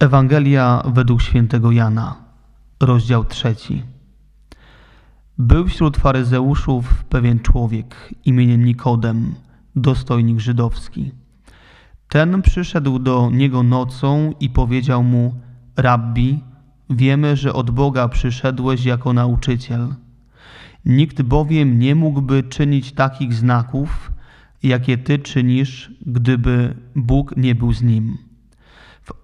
Ewangelia według świętego Jana, rozdział trzeci. Był wśród faryzeuszów pewien człowiek imieniem Nikodem, dostojnik żydowski. Ten przyszedł do niego nocą i powiedział mu: Rabbi, wiemy, że od Boga przyszedłeś jako nauczyciel. Nikt bowiem nie mógłby czynić takich znaków, jakie ty czynisz, gdyby Bóg nie był z nim.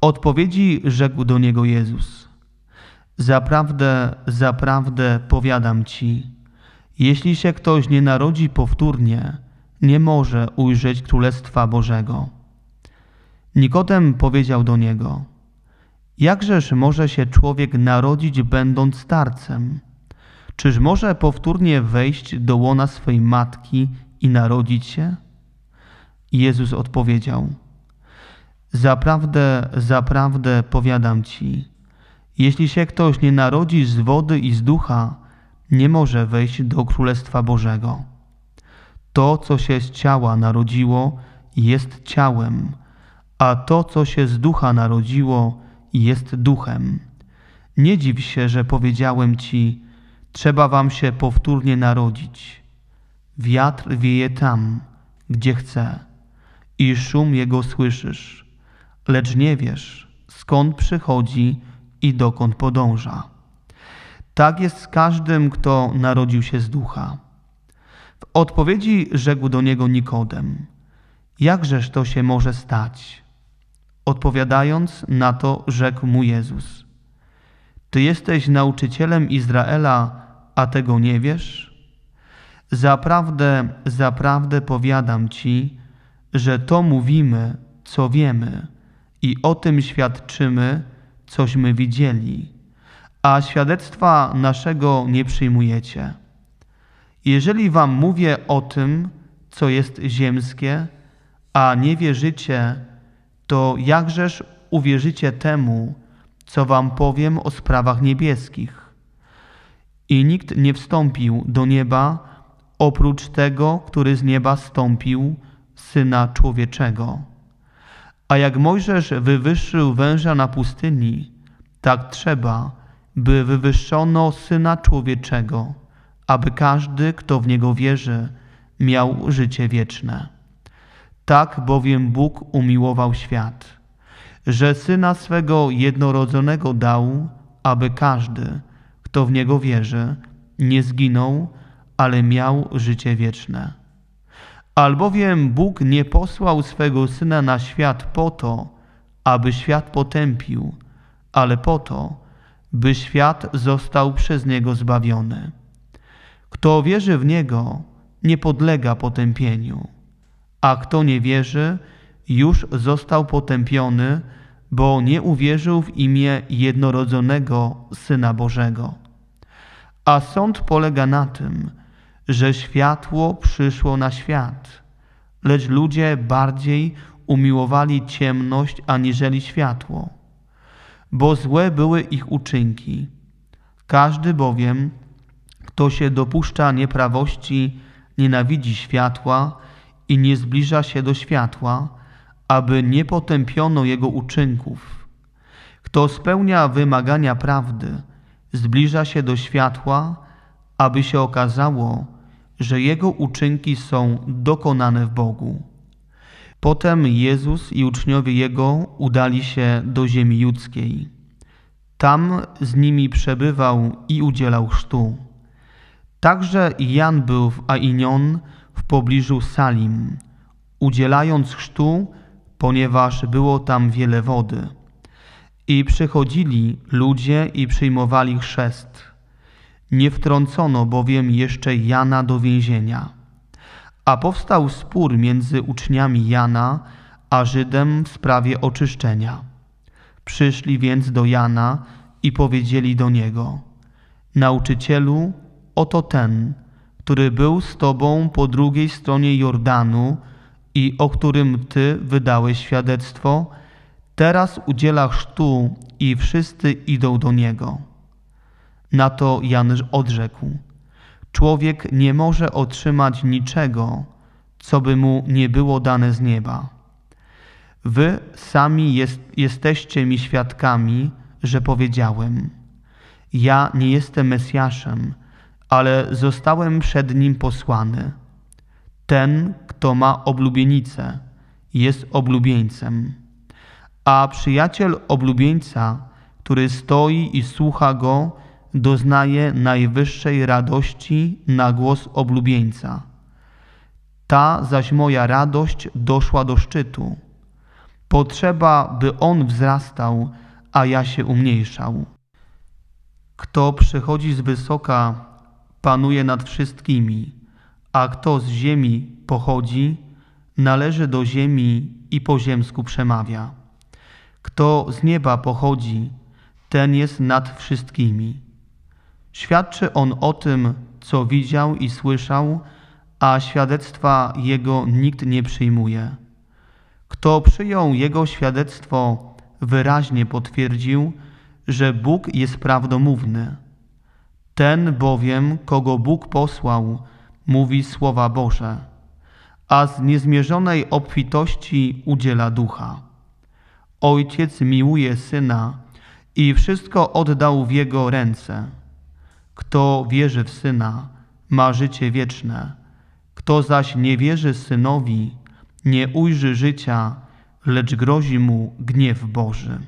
Odpowiedzi rzekł do niego Jezus: Zaprawdę, zaprawdę powiadam ci, jeśli się ktoś nie narodzi powtórnie, nie może ujrzeć Królestwa Bożego. Nikodem powiedział do niego: Jakżeż może się człowiek narodzić, będąc starcem? Czyż może powtórnie wejść do łona swej matki i narodzić się? Jezus odpowiedział: Zaprawdę, zaprawdę powiadam ci, jeśli się ktoś nie narodzi z wody i z ducha, nie może wejść do Królestwa Bożego. To, co się z ciała narodziło, jest ciałem, a to, co się z ducha narodziło, jest duchem. Nie dziw się, że powiedziałem ci, trzeba wam się powtórnie narodzić. Wiatr wieje tam, gdzie chce, i szum jego słyszysz lecz nie wiesz, skąd przychodzi i dokąd podąża. Tak jest z każdym, kto narodził się z ducha. W odpowiedzi rzekł do niego Nikodem: Jakżeż to się może stać? Odpowiadając na to, rzekł mu Jezus: Ty jesteś nauczycielem Izraela, a tego nie wiesz? Zaprawdę, zaprawdę powiadam ci, że to mówimy, co wiemy i o tym świadczymy, cośmy widzieli, a świadectwa naszego nie przyjmujecie. Jeżeli wam mówię o tym, co jest ziemskie, a nie wierzycie, to jakżeż uwierzycie temu, co wam powiem o sprawach niebieskich? I nikt nie wstąpił do nieba oprócz tego, który z nieba stąpił, Syna Człowieczego. A jak Mojżesz wywyższył węża na pustyni, tak trzeba, by wywyższono Syna Człowieczego, aby każdy, kto w Niego wierzy, miał życie wieczne. Tak bowiem Bóg umiłował świat, że Syna swego jednorodzonego dał, aby każdy, kto w Niego wierzy, nie zginął, ale miał życie wieczne. Albowiem Bóg nie posłał swego Syna na świat po to, aby świat potępił, ale po to, by świat został przez Niego zbawiony. Kto wierzy w Niego, nie podlega potępieniu, a kto nie wierzy, już został potępiony, bo nie uwierzył w imię jednorodzonego Syna Bożego. A sąd polega na tym, że światło przyszło na świat, lecz ludzie bardziej umiłowali ciemność aniżeli światło, bo złe były ich uczynki. Każdy bowiem, kto się dopuszcza nieprawości, nienawidzi światła i nie zbliża się do światła, aby nie potępiono jego uczynków. Kto spełnia wymagania prawdy, zbliża się do światła, aby się okazało, że Jego uczynki są dokonane w Bogu. Potem Jezus i uczniowie Jego udali się do ziemi judzkiej. Tam z nimi przebywał i udzielał chrztu. Także Jan był w Ainion w pobliżu Salim, udzielając chrztu, ponieważ było tam wiele wody. I przychodzili ludzie i przyjmowali chrzest. Nie wtrącono bowiem jeszcze Jana do więzienia. A powstał spór między uczniami Jana a Żydem w sprawie oczyszczenia. Przyszli więc do Jana i powiedzieli do niego: Nauczycielu, oto ten, który był z tobą po drugiej stronie Jordanu i o którym ty wydałeś świadectwo, teraz udziela chrztu i wszyscy idą do niego. Na to Jan odrzekł: Człowiek nie może otrzymać niczego, co by mu nie było dane z nieba. Wy sami jest, jesteście mi świadkami, że powiedziałem: Ja nie jestem Mesjaszem, ale zostałem przed nim posłany. Ten, kto ma oblubienicę, jest oblubieńcem. A przyjaciel oblubieńca, który stoi i słucha go, doznaje najwyższej radości na głos oblubieńca. Ta zaś moja radość doszła do szczytu. Potrzeba, by on wzrastał, a ja się umniejszał. Kto przychodzi z wysoka, panuje nad wszystkimi, a kto z ziemi pochodzi, należy do ziemi i po ziemsku przemawia. Kto z nieba pochodzi, ten jest nad wszystkimi. Świadczy on o tym, co widział i słyszał, a świadectwa jego nikt nie przyjmuje. Kto przyjął jego świadectwo, wyraźnie potwierdził, że Bóg jest prawdomówny. Ten bowiem, kogo Bóg posłał, mówi słowa Boże, a z niezmierzonej obfitości udziela ducha. Ojciec miłuje syna i wszystko oddał w jego ręce. Kto wierzy w syna, ma życie wieczne. Kto zaś nie wierzy synowi, nie ujrzy życia, lecz grozi mu gniew Boży.